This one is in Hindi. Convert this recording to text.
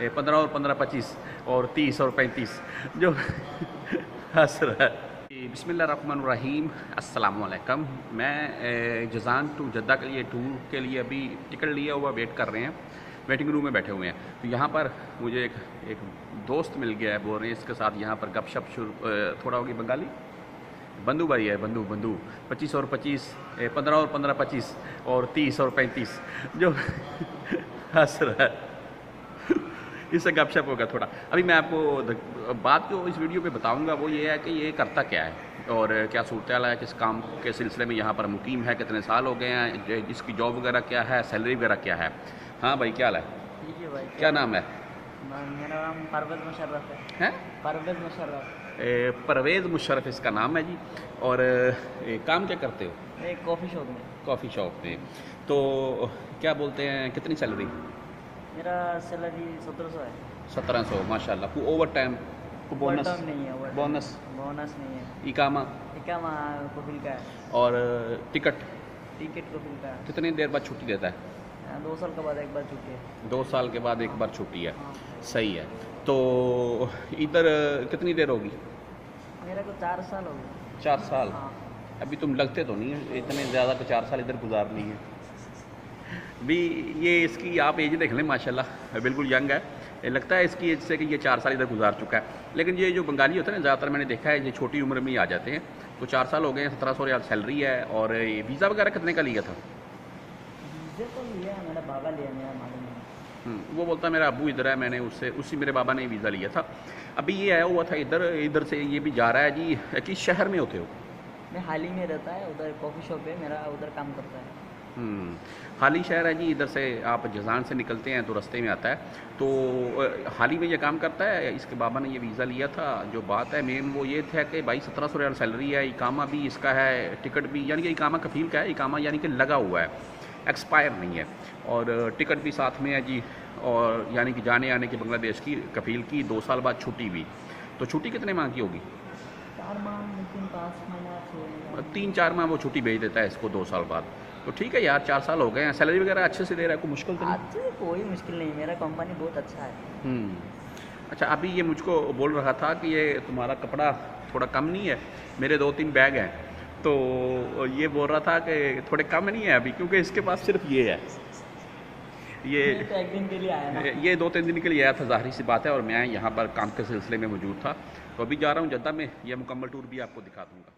पंद्रह और पंद्रह पच्चीस और तीस और पैंतीस। जो हंस रहा है। बिसमीम अस्सलाम मैं जजान टू जद्दा के लिए टूर के लिए अभी टिकट लिया हुआ, वेट कर रहे हैं। वेटिंग रूम में बैठे हुए हैं। तो यहाँ पर मुझे एक एक दोस्त मिल गया है, बोल रहे हैं इसके साथ यहाँ पर गपशप शुरू थोड़ा होगी बंगाली? बंधु भाई है, बंधु बंधु। पच्चीस और पच्चीस पंद्रह और पंद्रह पच्चीस और तीस और पैंतीस। जो हंस है। इससे गपशप होगा थोड़ा। अभी मैं आपको बात जो इस वीडियो पे बताऊँगा वो ये है कि ये करता क्या है और क्या सूरत है किस काम के सिलसिले में यहाँ पर मुकीम है कितने साल हो गए हैं जिसकी जॉब वगैरह क्या है सैलरी वगैरह क्या है। हाँ भाई क्या हाल है? भाई। क्या नाम है? मेरा नाम परवेज मुशर्रफ है। हैं? परवेज मुशर्रफ। परवेज़ मुशर्रफ इसका नाम है जी। और ए, काम क्या करते हो? कॉफ़ी शॉप में। कॉफ़ी शॉप में। तो क्या बोलते हैं कितनी सैलरी? मेरा सैलरी सत्रह सौ है। सत्रह सौ माशाल्लाह। को ओवर टाइम को बोनस नहीं है बोनस बोनस नहीं है। इकामा इकामा का है। और टिकट टिकट कफिल का है। कितनी देर बाद छुट्टी देता है? हाँ, दो साल के बाद एक बार छुट्टी है। दो साल के बाद एक बार छुट्टी है। हाँ। सही है। तो इधर कितनी देर होगी? मेरा को चार साल हो गए। चार साल? हाँ। अभी तुम लगते तो नहीं है इतने ज़्यादा तो चार साल इधर गुजारनी है। भी ये इसकी आप एज देख लें माशाल्लाह बिल्कुल यंग है। लगता है इसकी एज से कि ये चार साल इधर गुजार चुका है। लेकिन ये जो बंगाली होता है ना ज़्यादातर मैंने देखा है ये छोटी उम्र में ही आ जाते हैं। तो चार साल हो गए सत्रह सौ रियाल सैलरी है और ये वीज़ा वगैरह कितने का लिया था? तो हम्म, वो बोलता मेरा अबू इधर है मैंने उससे उसी मेरे बाबा ने वीज़ा लिया था। अभी ये आया हुआ था इधर इधर से ये भी जा रहा है जी किस शहर में होते हो? मैं हाल ही में रहता है उधर कॉफ़ी शॉप है मेरा उधर काम करता है। हाल ही शहर है जी, इधर से आप जजान से निकलते हैं तो रास्ते में आता है। तो हाल ही में ये काम करता है, इसके बाबा ने ये वीज़ा लिया था। जो बात है मेन वो ये था कि भाई सत्रह सौ रियाल सैलरी है, इकामा भी इसका है टिकट भी, यानी कि इकामा कफील का है, इकामा यानी कि लगा हुआ है एक्सपायर नहीं है। और टिकट भी साथ में है जी, और यानी कि जाने आने की बांग्लादेश की कफील की, दो साल बाद छुट्टी भी। तो छुट्टी कितने माह की होगी? चार माह तीन चार माह वो छुट्टी भेज देता है इसको दो साल बाद। तो ठीक है यार चार साल हो गए हैं। सैलरी वगैरह अच्छे से दे रहा है कोई मुश्किल तो नहीं? कोई मुश्किल नहीं मेरा कंपनी बहुत अच्छा है। हम्म। अच्छा अभी ये मुझको बोल रहा था कि ये तुम्हारा कपड़ा थोड़ा कम नहीं है मेरे दो तीन बैग हैं। तो ये बोल रहा था कि थोड़े कम नहीं है अभी क्योंकि इसके पास सिर्फ़ ये है। ये तो एक दिन के लिए आया ना ये दो तीन दिन के लिए आया था ज़ाहरी सी बात है और मैं यहाँ पर काम के सिलसिले में मौजूद था। तो अभी जा रहा हूँ जद्दा में यह मुकम्मल टूर भी आपको दिखा दूँगा।